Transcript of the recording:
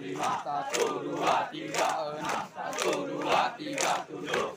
lima satu dua tiga. Enam satu dua tiga. Tujuh